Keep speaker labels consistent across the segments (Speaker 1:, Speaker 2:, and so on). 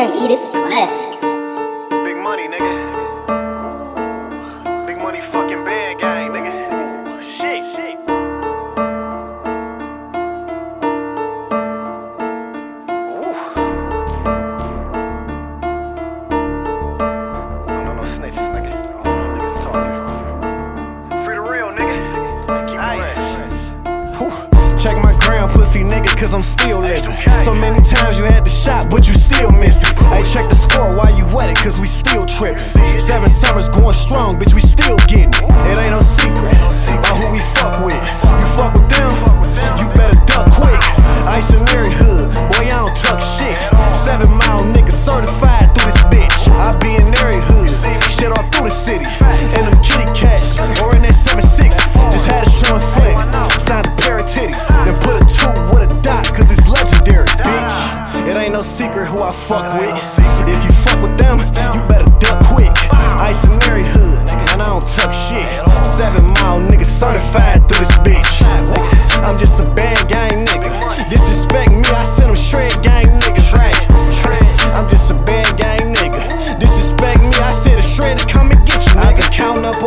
Speaker 1: BME, this a classic.
Speaker 2: Gram, pussy nigga, cause I'm still living. So many times you had the shot, but you still missed it. Hey, check the score while you wet it, cause we still tripping. Seven summers going strong, bitch, we still getting it. It ain't no secret no secret who I fuck with. If you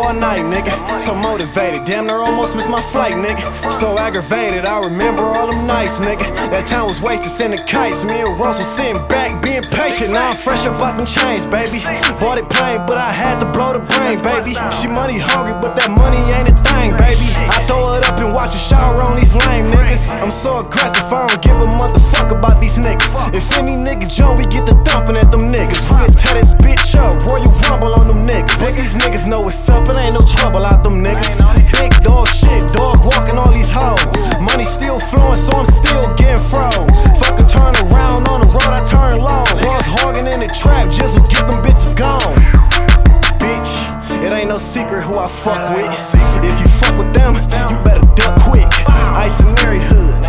Speaker 2: all night, nigga. So motivated, damn near almost missed my flight, nigga. So aggravated, I remember all them nights, nigga. That time was wasted sending kites. Me and Russell sitting back, being patient. Now I'm fresh up out them chains, baby. Bought it plain, but I had to blow the brain, baby. She money hungry, but that money ain't a thing, baby. I throw it up and watch a shower on these lame niggas. I'm so aggressive, I don't give a motherfucker about these niggas. If any nigga we get the thumping at them flowing, so I'm still getting froze. Fuck a turn around on the road, I turn low. Boss hogging in the trap, just to get them bitches gone. Bitch, it ain't no secret who I fuck with. If you fuck with them, you better duck quick. Ice in every hood,